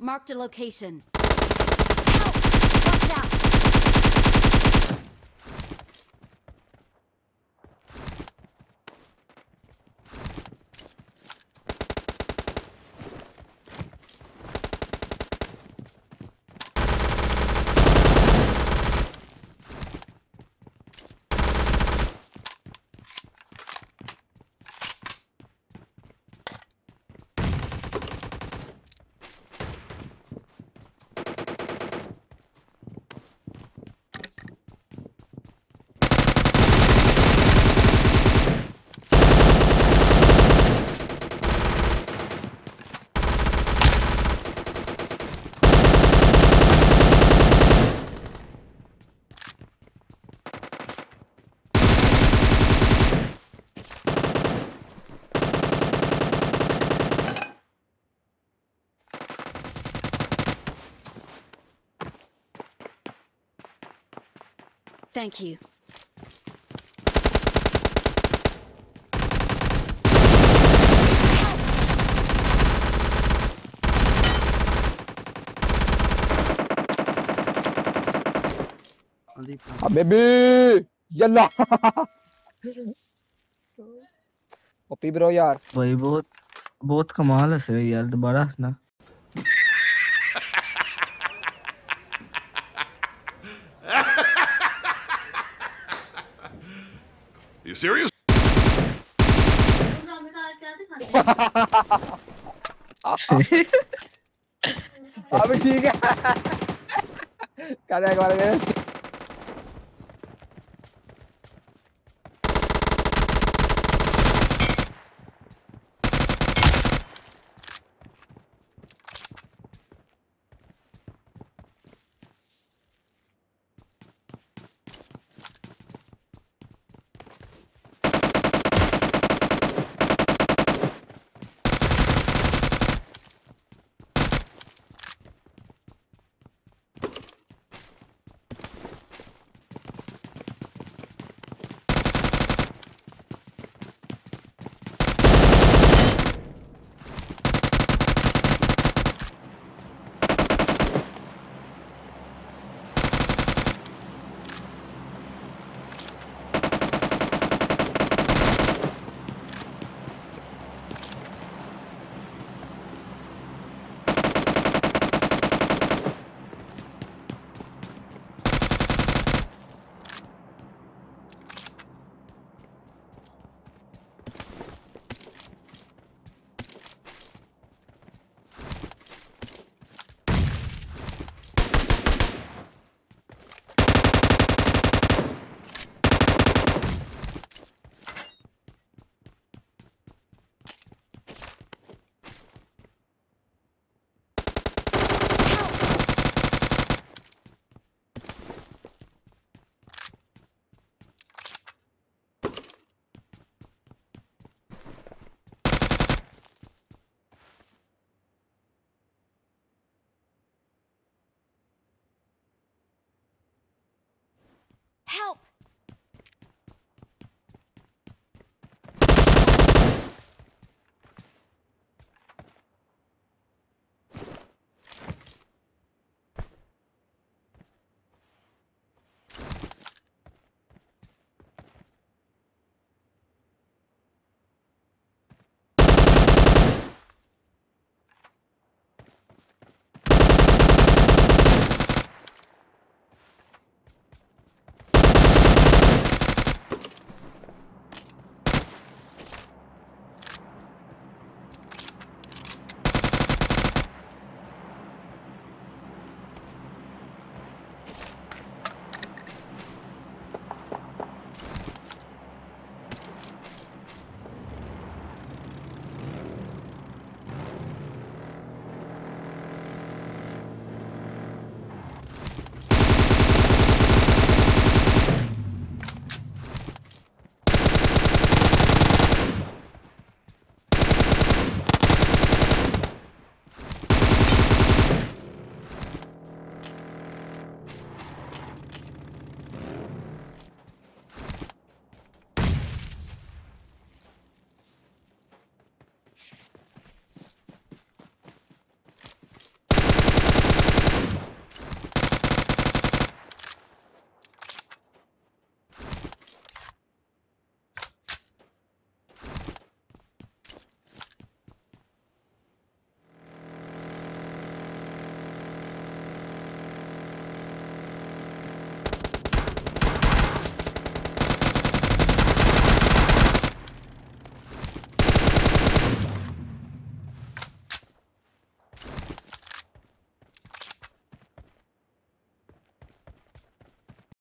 Marked a location. Thank you. Baby Yalla OP bro यार भाई बहुत बहुत कमाल है यार दोबारा हंसना You serious? अब ठीक है क्या एक बार help!